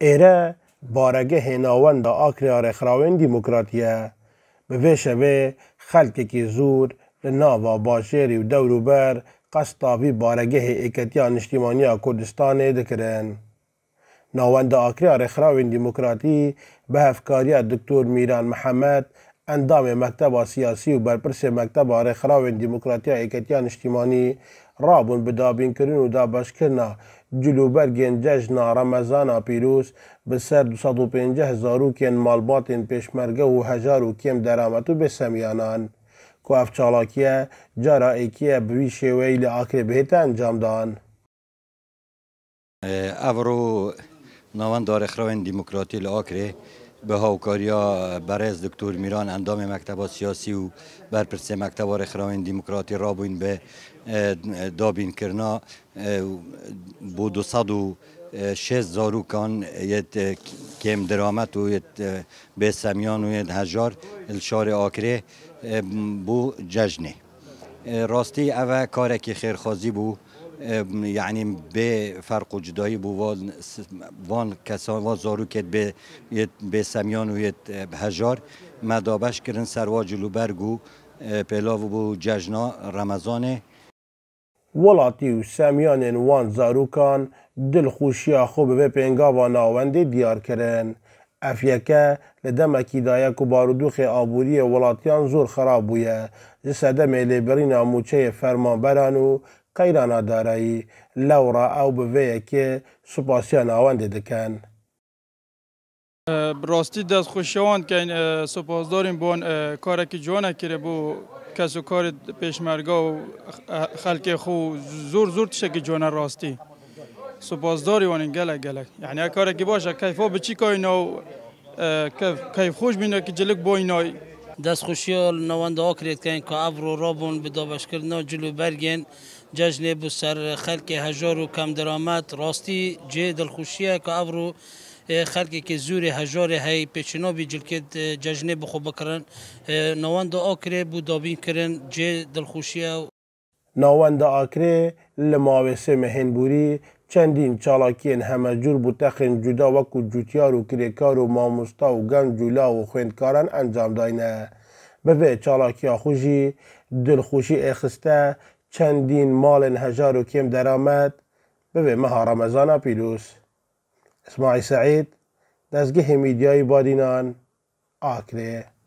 ایره بارگه هیناوند آکری آر خراوین دیموکراتیه به وی شوه خلک کی زور ناوا باشری و دورو بر قصدا وی بارگه ایکتیا نشتیمانی کردستان دکرن ناوند آکری آر خراوین دیموکراتی به افکاری دکتور میران محمد اندام مکتب سیاسی و برپرس مکتب آره خراوین دموکراتیا ایکتیا نشتیمانی رابون به دابین کردن و دابش کردن جلوبرگین جشن رمضان پیروز به سر 250 هزاروکین مالباتین پیشمرگه و هجاروکیم درامتو به سمیانان کو افچالاکیه جارا ایکیه بوی شوی لآکر بهت انجام دان او رو نوان دار خراوین دموکراتی لآکره به هاوکاریا برز دکتر میران اندام مکتب سیاسی و برپرسی مکتبار خراوین دموکراتی را بوین به دابین کرنا بو دو صد و زارو کان یت کم درامت و یت به سمیان و یت هجار الشار آکره بو ججنه راستی اوه کارکی خیرخوازی بود یعنی به فرق و جدایی بو وان کسان و زارو به به سمیان و هزار مدابش کردن سروا جلو برگو پلاو بو ججنا رمضان ولاتی و سمیان وان زاروکان خوشی خوب به پنگا و ناونده دیار کرن افیکه لدم دایک و بارودوخ آبوری ولاتیان زور خراب بویه جسد میلی برین آموچه فرمان برانو. قەیرانە دارایی لەوڕە ئەو بڤەیەکێ سوپاسیان ئەوەندێ دەکەن. ڕاستی دەستخۆشەوان کەین سپاسدارین بۆن کارێکی جوانەکرێ بۆ کەس و کاری پێشمەرگە و خەلکێ خو زۆر زۆر تشێکی جوانە ڕاستی. سپاسداری وانین گەلک گەلک یعنی کارێکی باشە کەیفۆ بچی کاینەوە کەیف خۆش بینەکی جلک بۆینەوەی Destxuşiya li newenda akiretkerin ku ev rorabûn bi dabeşkirina cilû bergên cejnê bû ser xelkê hejar û kemdiramet rastî cê dilxuşiye ku ev rû xelkeke zûrê hejarê hey pêçinavî cilket cejnê bixwe bikirin newenda akirê bû dabîn kirin cê dilxuşiya nawenda akirê li mawêsê mehên bûrî چندین چالاکین همه جور بوتخین جدا و جوتیار و کریکار و ماموستا و گنج جولا و خویندکاران انجام داینه ببه چالاکی خوشی دلخوشی اخسته چندین مال هجار و کم به به مها رمضان پیروز اسماعی سعید دستگه میدیای بادینان آکره